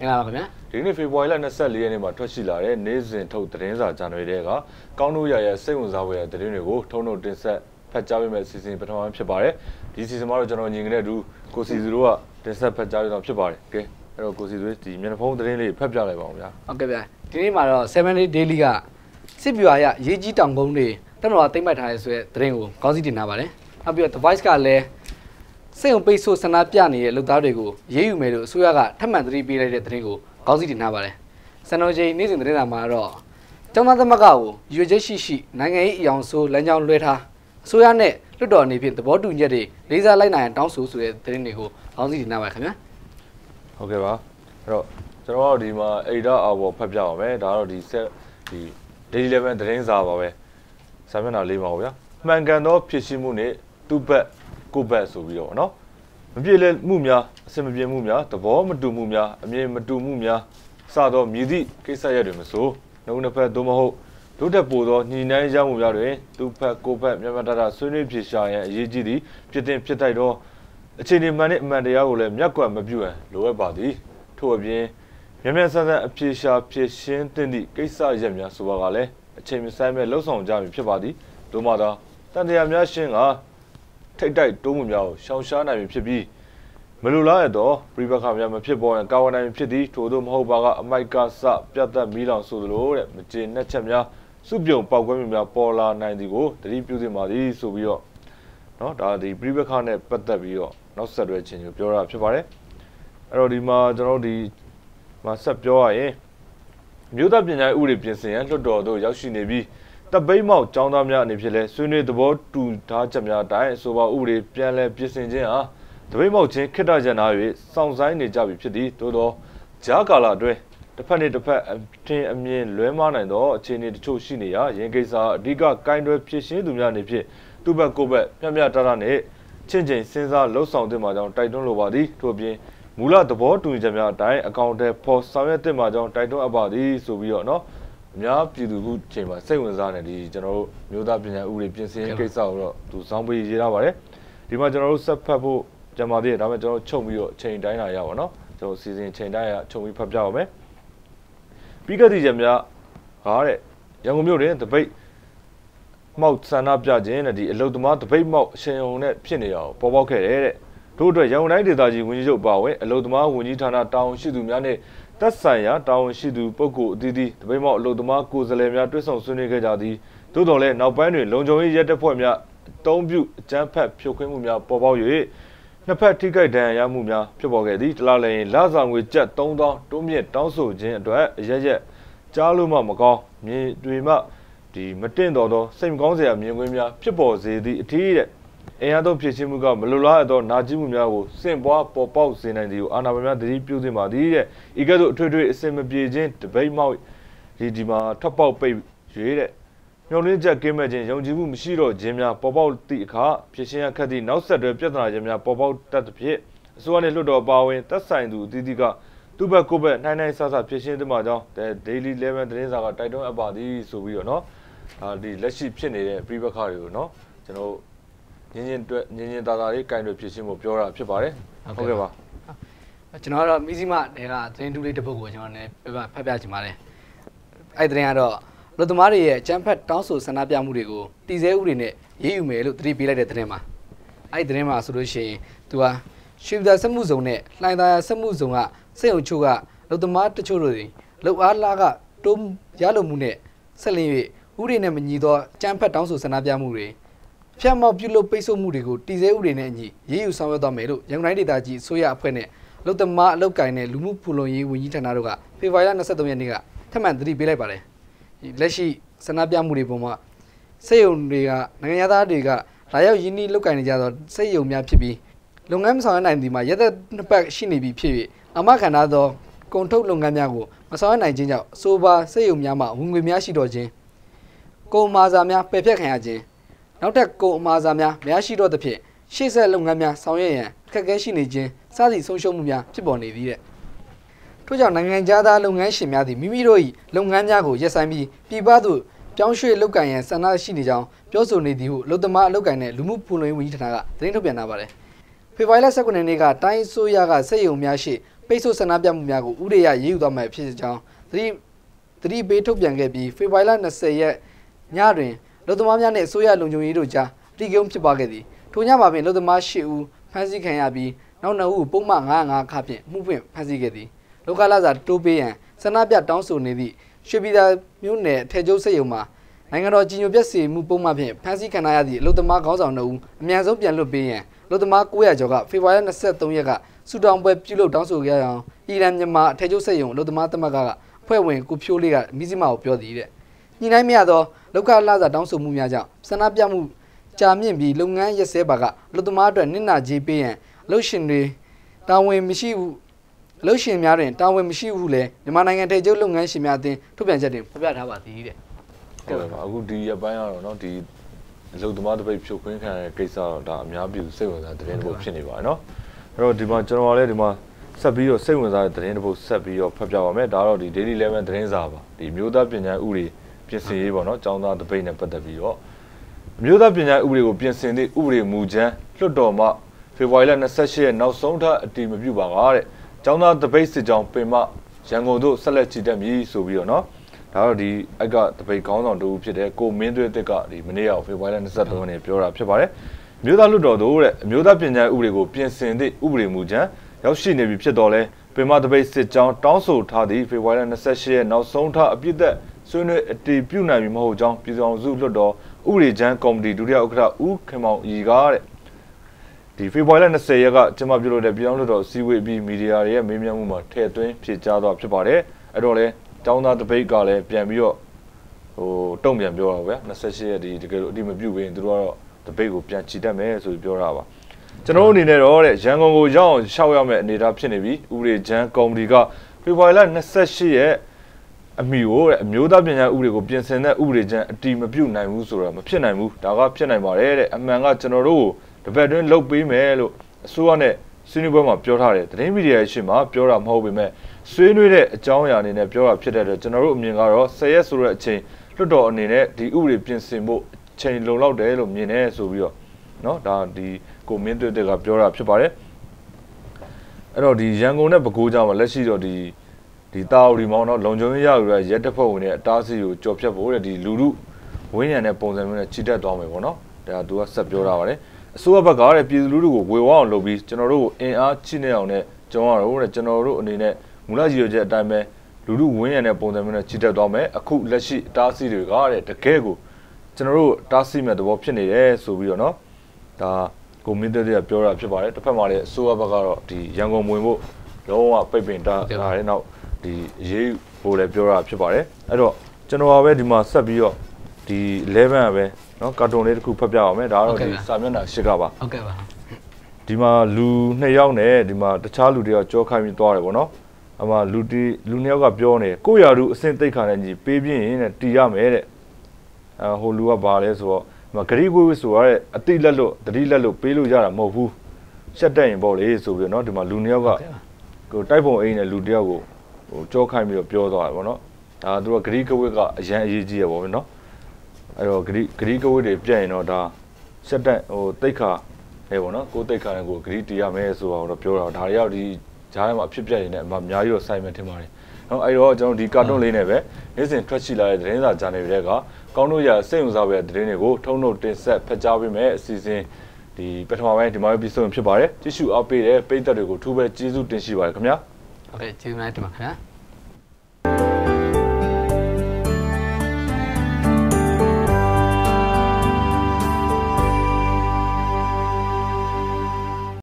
င်္ဂလာပါခင်ဗျာမင်္ဂလာပါခင်ဗျာဒီနေ့ဖေဖော်ဝါရီလ24ရက်နေ့မှာထွက်ရှိလာတဲ့နေ့စဉ်ထုတ်သတင်းစာဂျာနယ်တွေကကောင်းတို့ရရဲ့စိတ်ဝင်စားဖွယ်တဲ့သတင်းတွေကိုထုံထုံတင်ဆက်ဖတ်ကြားပေးမယ့်အစီအစဉ်ပထမပိုင်းဖြစ်ပါတယ်ဒီအစီအစဉ်မှာတော့ကျွန်တော်ညီငယ်တဲ့သူကိုစီစီတို့ကတင်ဆက်ဖတ်ကြားပေးတော့ဖြစ်ပါတယ်ကဲအဲ့တော့ကိုစီစီတို့ဒီမျက်နှာဖုံးသတင်းလေးဖတ်ပြလိုက်ပါအောင်ဗျာဟုတ်ကဲ့ဗျာဒီနေ့မှာတော့7 day daily ကစစ်ပြွာရရေးကြီးတောင်ကုန်းတွေတက်တော်တိမ့်မှတ်ထားရဲဆိုတဲ့သတင်းကိုကောင်းစီတင်ထားပါတယ်နောက်ပြီးတော့ device ကလည်း စိတ်ုံပိတ်ဆို့ဆန္ဒပြနေတဲ့လူသားတွေကိုရေးယူမယ်လို့အစိုးရကထပ်မံသတိပေးလိုက်တဲ့သတင်းကိုကောင်းစီတင်ထားပါတယ်စံတော်ချိန်နေ့စဉ်သတင်းစာမှာတော့ကျောင်းသားသမဂ္ဂကိုရွေချက်ရှိရှိနိုင်ငံရေးအယောင်ဆိုးလမ်းကြောင်းလွှဲထားအစိုးရနဲ့လွှတ်တော်အနေဖြင့်သဘောတူညီချက်တွေလေးစားလိုက်နိုင်အောင်တောင်းဆိုဆိုတဲ့သတင်းတွေကိုကောင်းစီတင်ထားပါခင်ဗျာဟုတ်ကဲ့ပါအဲ့တော့ကျွန်တော်တို့ဒီမှာ Ada Hour ဖတ်ပြပါမယ်ဒါကတော့ဒီဆက်ဒီ Daily Level သတင်းစာပါပဲစာမျက်နှာလေးပါဗျာမှန်ကန်သောဖြစ်ရှိမှုနဲ့သူ့ဘက် ကိုယ့်ဘက်ဆိုပြီးတော့ဗောနော်မပြေလည်မှုများအစင်မပြေမှုများသဘောမတူမှုများအမြင်မတူမှုများစသောမြည်သည့်ကိစ္စရပ်တွေမဆိုနှုတ်နှစ်ဖက်သို့မဟုတ်တို့တက်ပိုသောညီနိုင်ရမှုများတွင်သူ့ဘက်ကိုယ့်ဘက်မြတ်မြတ်တတဆွေးနွေးဖြေရှာရန်အရေးကြီးသည့်ဖြစ်တင်ဖြစ်တိုက်သောအခြေအနေမှန်နဲ့အမှန်တရားကိုလည်းမျက်ကွယ်မပြုရန်လိုအပ်ပါသည်ထို့အပြင်မြမြဆန်းဆန်းအပြေရှာဖြည့်ရှင်းသင့်သည့်ကိစ္စရပ်များဆိုပါကလည်းအချိန်မဆိုင်မဲ့လှုပ်ဆောင်ကြမည်ဖြစ်ပါသည်တို့မှသာတန်တရားများရှင်းက ထိတ်တိုက်တိုးမှုများကိုရှောင်ရှားနိုင်မည်ဖြစ်ပြီးမလိုလားရတော့ပြိပခါများမဖြစ်ပေါ်ရင်ကာဝနိုင်မည်ဖြစ်သည်ထို့သောမဟုတ်ပါကအမိုက်ကစပြတ်သက်မီးလောင်ဆိုသလိုတဲ့မကျေနပ်ချက်များစုပြုံပေါက်ကွဲမှုများပေါ်လာနိုင်သည်ကိုတတိပြုသင့်ပါသည်ဆိုပြီးတော့ เนาะဒါဒီပြိပခါနဲ့ပတ်သက်ပြီးတော့နောက်ဆက်တွဲခြင်းကိုပြောတာဖြစ်ပါတယ်အဲ့တော့ဒီမှာကျွန်တော်တို့ဒီမှာဆက်ပြောရရင်မြို့သားပညာရေးဥပဒေပြင်ဆင်ရန်လွှတ်တော်သို့ရောက်ရှိနေပြီး တပိမောက်ចောင်းသားများအနေဖြင့်လဲဆွေးနွေးသဘောတူထားချက်များအတိုင်းအဆိုပါဥပဒေပြန်လည်ပြင်ဆင်ခြင်းအားတပိမောက်ချင်းခိတ္တရန်နာ၍စောင့်ဆိုင်နေကြပြီဖြစ်သည်သို့သောကြားကာလအတွင်းတစ်ဖက်နဲ့တစ်ဖက်အထင်အမြင်လွဲမှားနိုင်သောအခြေအနေတချို့ရှိနေရာရင်ကိစ္စအဓိကကင်တွယ်ဖြစ်ရှင်းသူများအနေဖြင့်သူ့ဘက်ကိုယ့်ဘက်မျှမျှတတနဲ့ချင်းချင်းစဉ်းစားလှုပ်ဆောင်သင့်ပါကြောင်းတိုက်တွန်းလိုပါသည်ထို့ပြင်မူလသဘောတူညီချက်များအတိုင်းအကောင့်တွေပေါ်ဆောင်ရွက်သင့်ပါကြောင်းတိုက်တွန်းအပ်ပါသည်ဆိုပြီးတော့နော် များပြည်သူခုချိန်မှာစိတ်ဝင်စားနေဒီကျွန်တော်တို့မျိုးသားပညာဥပဒေပြင်ဆင်ရေးကိစ္စကိုတော့သူစောင်းပေးရေးထားပါတယ်ဒီမှာကျွန်တော်တို့ဆက်ဖတ်ဖို့ကြံပါသေးတယ်ဒါပေမဲ့ကျွန်တော်ချုပ်ပြီးတော့ချိန်တိုင်းလာရပါတော့ကျွန်တော်စီစဉ်ချိန်တိုင်းရချုပ်ပြီးဖတ်ပြပါမယ်ပြီးခဲ့သည့်ချက်များဟာတဲ့ရန်ကုန်မြို့တွင်တပိတ်မောက်ဆန္ဒပြခြင်းနဲ့ဒီအလုတ်သမားတပိတ်မောက်အရှင်ုံနဲ့ဖြစ်နေအောင်ပေါ်ပေါက်ခဲ့တယ်တဲ့တို့အတွက်ရန်ကုန်တိုင်းဒေသကြီးဝန်ကြီးချုပ်ပါဝင်အလုတ်သမားဝန်ကြီးဌာနတာဝန်ရှိသူများနဲ့ သက်ဆိုင်ရာတာဝန်ရှိသူပုဂ္ဂိုလ်အသီးသီးတပိတ်မောက်အလုတ်သမားကိုယ်စားလှယ်များတွဲဆောင်ဆွေးနွေးခဲ့ကြသည်သို့တော်လည်းနောက်ပိုင်းတွင်လုံခြုံရေးရဲတပ်ဖွဲ့များအတုံးပြုအကြမ်းဖက်ဖြိုခွင်းမှုများပေါ်ပေါက်၍နှစ်ဖက်ထိခိုက်ဒဏ်ရာရမှုများဖြစ်ပေါ်ခဲ့သည်တလားလည်းလာဆောင်ငွေကျပ်3000တိုးမြင့်တောင်းဆိုခြင်းအတွက်အရရက်ကြားလို့မှမကောင်းမြင်တွေမှဒီမတင်တော်သောစိတ်မကောင်းစရာမြင်ကွင်းများဖြစ်ပေါ်စေသည့်အထီးတဲ့ အင်အားသုံးဖြစ်ခြင်းမှုကမလိုလားသောနာကျင်မှုများကိုစင့်ပွားပေါ်ပေါက်စေနိုင်သည်ကိုအာဏာပိုင်များတတိပြုသင့်ပါသည်တဲ့ဤကဲ့သို့အထွေထွေအစင်မပြေခြင်းတပိတ်မောက်ဒီဒီမှာထွက်ပေါက်ပိတ်ရွေးတဲ့မျောလင်းချက်ကင်းမဲ့ခြင်းယုံကြည်မှုမရှိတော့ခြင်းများပေါ်ပေါက်သည့်အခါဖြစ်ခြင်းအခက်သည့်နောက်ဆက်တွဲပြဿနာခြင်းများပေါ်ပေါက်တတ်သဖြင့်အစိုးရနှင့်လွှတ်တော်ပါဝင်သက်ဆိုင်သူအသီးသီးကသူ့ဘက်ကိုယ့်ဘက်နိုင်နိုင်ဆဆဖြစ်ရှင်းသမှာကြောင်း Daily Level သတင်းစာကတိုက်တွန်းအပ်ပါသည်ဆိုပြီးတော့เนาะဒါဒီလက်ရှိဖြစ်နေတဲ့ပြိပခါတွေကိုเนาะကျွန်တော် ညင်ညင်တွေ့ညင်ညင်သာသာလေးကင်တွေဖြစ်ရှင်းဖို့ပြောတာဖြစ်ပါတယ်ဟုတ်ကဲ့ပါကျွန်တော်ကတော့မီဇီမတဲကသတင်းတူးလေးတစ်ပုဒ်ကိုကျွန်တော်လည်းဖတ်ပြချင်ပါတယ်အဲ့သတင်းကတော့လူသမားတွေရဲ့ကြမ်းဖက်တောင်းဆိုဆန္ဒပြမှုတွေကိုတည်ဆဲဥပဒေနဲ့ရေးယူမယ်လို့သတိပေးလိုက်တဲ့သတင်းမှာအဲ့သတင်းမှာဆိုလို့ရှိရင်သူဟာရွှေပြည်သာစက်မှုဇုံနဲ့လှိုင်သာယာစက်မှုဇုံကစိတ်ုံချို့ကလူသမားတချို့တို့တွေလှုပ်အားလားကတိုးရလိုမှုနဲ့ဆက်လင်း၍ဥပဒေနဲ့မညီသောကြမ်းဖက်တောင်းဆိုဆန္ဒပြမှုတွေ ဖျက်မောက်ပြုလုပ်ပိတ်ဆို့မှုတွေကိုတည်ဆဲဥပဒေနဲ့အညီရေးယူဆောင်ရွက်သွားမယ်လို့ရန်ကုန်တိုင်းဒေသကြီးအစိုးရအဖွဲ့နဲ့လုံသမားအလုတ်ကိုင်နဲ့လူမှုဖူလုံရေးဝန်ကြီးဌာနတို့ကဖေဖော်ဝါရီလ23ရက်နေ့ကထပ်မံသတိပေးလိုက်ပါတယ်။လက်ရှိဆန္ဒပြမှုတွေပေါ်မှာစိတ်ယုံတွေကနိုင်ငံသားတွေကလာရောက်ရင်းနှီးလုတ်ကိုင်နေကြသောစိတ်ယုံများဖြစ်ပြီးလုပ်ငန်းမဆောင်ရနိုင်သည်မှာရက်သက်နှစ်ပတ်ရှိနေပြီဖြစ်၍အမခံထားသောကုန်ထုတ်လုပ်ငန်းများကိုမဆောင်ရနိုင်ခြင်းကြောင့်အဆိုပါစိတ်ယုံများမှဝင်ငွေများရှိတော့ခြင်းကုန်မာစာများပယ်ဖြတ်ခံရခြင်း နောက်ထပ်ကုန်အမာစာများမရရှိတော့သဖြင့်ရှေ့ဆက်လုပ်ငန်းများဆောင်ရွက်ရန်အခက်အခဲရှိနေခြင်းစသည့်ဆုံးရှုံးမှုများဖြစ်ပေါ်နေသည်တဲ့ထို့ကြောင့်နိုင်ငံသားလုပ်ငန်းရှင်များသည်မိမိတို့၏လုပ်ငန်းများကိုရပ်ဆိုင်းပြီးပြည်ပသို့ပြောင်းရွှေ့လုပ်ကင်ရန်ဆန္ဒရှိနေကြောင်းပြောဆိုနေသည်ဟုလုံသမားအလုပ်ကင်နဲ့လူမှုဖူလုံရေးဝန်ကြီးဌာနကသတင်းထုတ်ပြန်ထားပါတယ်ဖေဖော်ဝါရီလ19ရက်နေ့ကတိုင်းအစိုးရကစက်ရုံများရှိပိတ်ဆို့ဆန္ဒပြမှုများကိုဥရေရရေးယူသွားမှာဖြစ်ကြောင်းသတိသတိပေးထုတ်ပြန်ခဲ့ပြီးဖေဖော်ဝါရီလ20ရက်ညတွင် လူသမားများနှင့်အစိုးရလုံခြုံရေးတို့ကြားအတိအကျုံဖြစ်ပွားခဲ့သည်ထိုညမှာပင်လူသမား10ဦးဖမ်းဆီးခံရပြီးနောက်2ဦးပုံမှန်905ခဖြင့်မှုဖွင့်ဖမ်းဆီးခဲ့သည်လောကလာစာတိုးပေးရန်ဆန္ဒပြတောင်းဆိုနေသည့်ရွှေပြည်သာမြို့နယ်ထဲကျုပ်စစ်ရုံမှာနိုင်ငံတော်ကြီးညိုပြက်စီမှုပုံမှန်ဖြင့်ဖမ်းဆီးခံရသည့်အလုသမားခေါင်းဆောင်2ဦးအမြန်ဆုံးပြန်လွှတ်ပေးရန်အလုသမား900ကျော်ကဖေဖော်ဝါရီ23ရက်ကစူတောင်ပွဲပြုလုပ်တောင်းဆိုခဲ့အောင်အီရန်မြန်မာအထက်ကျုပ်စစ်ရုံအလုသမားသမဂ္ဂကအဖွဲ့ဝင်ကိုဖြိုးလေးကမိစီမာကိုပြောသည်တဲ့ညှိနှိုင်းမရသော လောကလာစာတောင်းဆိုမှုများကြောင့်ဆန္ဒပြမှုကြာမြင့်ပြီးလုပ်ငန်းရက်စဲပါကအလုသမားအတွက်နစ်နာကြေးပေးရန်အလုရှင်တွေတာဝန်မရှိဘူးအလုရှင်များတွင်တာဝန်မရှိဘူးလေမြန်မာနိုင်ငံထေကျုပ်လုပ်ငန်းရှင်များအသင်းထုတ်ပြန်ချက်တွင်ဖော်ပြထားပါသည်တဲ့ ဟုတ်ကဲ့ပါအခုဒီရပိုင်းကတော့เนาะဒီအလုံသမားတပိတ်ဖြုတ်ခွင်းခံရတဲ့ကိစ္စတော့ဒါအများပြည်သူစိတ်ဝင်စားတဲ့သတင်းတစ်ပုဒ်ဖြစ်နေပါတယ်เนาะအဲ့တော့ဒီမှာကျွန်တော်လည်းဒီမှာဆက်ပြီးတော့စိတ်ဝင်စားတဲ့သတင်းတစ်ပုဒ်ဆက်ပြီးတော့ဖတ်ပြပါမယ်ဒါတော့ဒီ daily level သတင်းစာပါဒီမျိုးသားပညာဥပဒေ ပြင်ဆင်ရေးပေါ့နော်ကျောင်းသားတပိတ်နဲ့ပတ်သက်ပြီးတော့အမျိုးသားပညာဥပဒေကိုပြင်ဆင်သည့်ဥပဒေမူကြမ်းလွှတ်တော်မှဖေဖော်ဝါရီလ28ရက်နောက်ဆုံးထအတည်မပြုပါကတဲ့ကျောင်းသားတပိတ်စစ်ကြောင်းပင်မရန်ကုန်သို့ဆက်လက်ချီတက်မည်ဆိုပြီးတော့နော်ဒါတော့ဒီအကတပိတ်ခေါင်းဆောင်တူဖြစ်တဲ့ကိုမင်းသွေးတက်ကဒီမနေ့ကဖေဖော်ဝါရီလ23ရက်နေ့ပြောတာဖြစ်ပါတယ်မျိုးသားလွှတ်တော်တို့တဲ့အမျိုးသားပညာဥပဒေကိုပြင်ဆင်သည့်ဥပဒေမူကြမ်းရောက်ရှိနေပြီဖြစ်တော်လဲပင်မတပိတ်စစ်ကြောင်းတောင်းဆိုထားသည့်ဖေဖော်ဝါရီ28ရက်နောက်ဆုံးထအပြစ်သက် ဆွေးနွေးအတည်ပြုနိုင်ပြီမဟုတ်ကြောင်းပြည်ထောင်စုလွတ်တော်ဥပဒေချမ်းကော်မတီဒုတိယဥက္ကဋ္ဌဦးခင်မောင်ဤကားတဲ့ဒီဖေဖော်ဝါရီလ20ရက်ကကျင်းပပြုလုပ်တဲ့ပြည်ထောင်စုလွတ်တော်စီဝေးပြီးမီဒီယာတွေရဲ့မေးမြန်းမှုမှာထည့်သွင်းဖြေကြားသွားဖြစ်ပါတယ်အဲ့တော့လဲတောင်းသားတပိတ်ကလည်းပြန်ပြီးတော့ဟိုတုံ့ပြန်ပြောတာဗျာ28ရက်ဒီတကယ်လို့အတိမပြုတ်ဘင်းသူတို့ကတော့တပိတ်ကိုပြန်ချီတတ်မယ်ဆိုပြီးပြောတာပါကျွန်တော်တို့အနေနဲ့တော့တဲ့ရန်ကုန်ကိုရောက်အောင်ရှောက်ရမယ့်အနေအထားဖြစ်နေပြီဥပဒေချမ်းကော်မတီကဖေဖော်ဝါရီလ28ရက် အမိကိုတဲ့အမျိုးသားပညာဥပဒေကိုပြင်ဆင်တဲ့ဥပဒေချမ်းအတီမပြုတ်နိုင်ဘူးဆိုတော့မဖြစ်နိုင်ဘူးဒါကဖြစ်နိုင်ပါတယ်တဲ့အမှန်ကကျွန်တော်တို့ကိုတပတ်တွင်းလုတ်ပေးမယ်လို့အစိုးရနဲ့ဆွေးနွေးပွဲမှာပြောထားတယ်သတင်းမီဒီယာရှင်မှာပြောတာမဟုတ်ပေမဲ့ဆွေးနွေးတဲ့အကြောင်းအရာအနေနဲ့ပြောတာဖြစ်တဲ့အတွက်ကျွန်တော်တို့အမြင်ကတော့10ရက်ဆိုတဲ့အချိန်လွတ်တော်အနေနဲ့ဒီဥပဒေပြင်ဆင်ဖို့အချိန်လုံလောက်တယ်လို့မြင်နေဆိုပြီးတော့เนาะဒါဒီကိုမင်းတွေ့တဲ့ကပြောတာဖြစ်ပါတယ်အဲ့တော့ဒီရန်ကုန်နဲ့ပဲခူးကြောင်မှာလက်ရှိတော့ဒီ ဒီတာဝရီမောင်တော့လုံချုံရရရရက်တစ်ဖက်ဝင်တဲ့အတားစီကိုကြော်ဖြတ်ဖို့တဲ့ဒီလူလူဝင်းရံတဲ့ပုံစံမျိုးနဲ့ချစ်တက်သွားမယ်ပေါ့နော်ဒါသူကဆက်ပြောတာပါတယ်အစိုးရဘက်ကတဲ့ပြည်သူလူထုကိုဝေဝါအောင်လုပ်ပြီးကျွန်တော်တို့ကိုအင်အားချစ်နေအောင်နဲ့ကျွန်တော်တို့တဲ့ကျွန်တော်တို့အနေနဲ့မူလရည်ရွယ်ချက်အတိုင်းပဲလူလူဝင်းရံတဲ့ပုံစံမျိုးနဲ့ချစ်တက်သွားမယ်အခုလက်ရှိအတားစီတွေကတဲ့တကယ်ကိုကျွန်တော်တို့တားစီမဲ့သဘောဖြစ်နေတယ်ဆိုပြီးတော့နော်ဒါကိုမင်းတဲ့ကပြောတာဖြစ်ပါတယ်တစ်ဖက်မှာလည်းအစိုးရဘက်ကတော့ဒီရန်ကုန်ဝင်ဖို့လုံးဝပိတ်ပင်တားထားတယ်နောက် ဒီရေးဖို့လည်းပြောတာဖြစ်ပါတယ်အဲ့တော့ကျွန်တော်ကပဲဒီမှာဆက်ပြီးတော့ဒီ11ကပဲเนาะကာတွန်လေးတစ်ခုဖတ်ပြအောင်မယ်ဒါကတော့ဒီစာမျက်နှာ၈ကပါ ဟုတ်ကဲ့ပါ ဒီမှာလူနှစ်ယောက်နဲ့ဒီမှာတခြားလူတယောက်ကြောခိုင်းပြီးသွားတယ်ဗောနော်အမှလူတီလူနှစ်ယောက်ကပြောနေကိုယ့်ရာလူအစင်သိက်ခါနဲ့ညီပေးပြင်းရင်တဲ့တီရမယ်တဲ့အဲဟိုလူကဘာလဲဆိုတော့ဒီမှာဂရိကွေးဝစ်ဆိုရတဲ့အတိလက်လို့တတိလက်လို့ပေးလို့ရတာမဟုတ်ဘူးရှက်တက်ရင်ပေါ့လေဆိုပြီးတော့နော်ဒီမှာလူနှစ်ယောက်ကကိုတိုက်ပုံအိမ်နဲ့လူတယောက်ကို ဟိုကြောခိုင်းပြီးတော့ပြောသွားတယ်ဗောနော်ဒါသူကဂရိကဝစ်ကအရန်အရေးကြီးရပေါ့ဗျနော်အဲ့တော့ဂရိဂရိကဝစ်တွေပြတ်ရင်တော့ဒါရှက်တက်ဟိုတိတ်ခါဟဲ့ပေါ့နော်ကိုယ်တိတ်ခါနဲ့ကိုယ်ဂရီတီရမယ်ဆိုတော့ပြောတာဒါတွေရောက်ဒီဂျားထဲမှာအဖြစ်ပြက်နေတဲ့အများကြီးတော့ဆိုင်မယ်ထင်ပါတယ်နော်အဲ့တော့ကျွန်တော်ဒီကာတွန်းလေးနဲ့ပဲနေ့စဉ်ထွက်ရှိလာတဲ့သတင်းစာဂျာနယ်တွေကကောင်းတို့ရစိတ်ဝင်စားပဲသတင်းတွေကိုထုံးထုတ်တင်ဆက်ဖတ်ကြားပေးမယ်အစီအစဉ်ဒီပထမပိုင်းဒီမှာပြီးဆုံးဖြစ်ပါတယ်ကြည့်ရှုအားပေးတဲ့ပရိသတ်တွေကိုထူးပဲကျေးဇူးတင်ရှိပါတယ်ခင်ဗျာ ဟုတ်ကဲ့ကျေးဇူးများတင်ပါခင်ဗျာ